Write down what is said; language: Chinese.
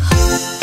啊